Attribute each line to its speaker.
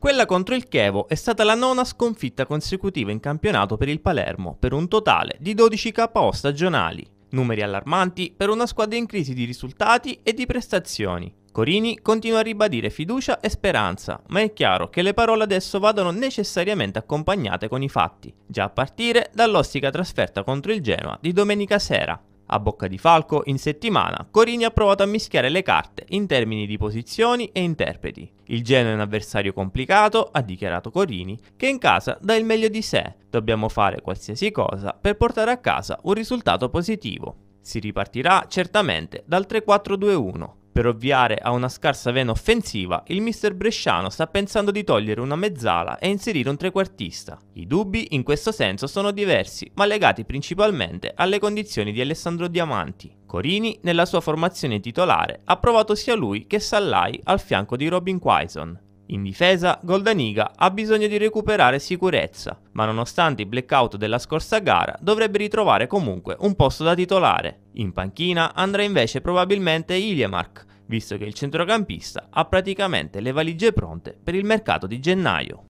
Speaker 1: Quella contro il Chievo è stata la nona sconfitta consecutiva in campionato per il Palermo, per un totale di 12 KO stagionali. Numeri allarmanti per una squadra in crisi di risultati e di prestazioni. Corini continua a ribadire fiducia e speranza, ma è chiaro che le parole adesso vadano necessariamente accompagnate con i fatti, già a partire dall'ostica trasferta contro il Genoa di domenica sera. A bocca di falco, in settimana, Corini ha provato a mischiare le carte in termini di posizioni e interpreti. Il Genoa è un avversario complicato, ha dichiarato Corini, che in casa dà il meglio di sé. Dobbiamo fare qualsiasi cosa per portare a casa un risultato positivo. Si ripartirà certamente dal 3-4-2-1, per ovviare a una scarsa vena offensiva, il mister bresciano sta pensando di togliere una mezzala e inserire un trequartista. I dubbi in questo senso sono diversi, ma legati principalmente alle condizioni di Alessandro Diamanti. Corini, nella sua formazione titolare, ha provato sia lui che Sallai al fianco di Robin Quaison. In difesa, Goldaniga ha bisogno di recuperare sicurezza, ma nonostante i blackout della scorsa gara dovrebbe ritrovare comunque un posto da titolare. In panchina andrà invece probabilmente Iliemark, visto che il centrocampista ha praticamente le valigie pronte per il mercato di gennaio.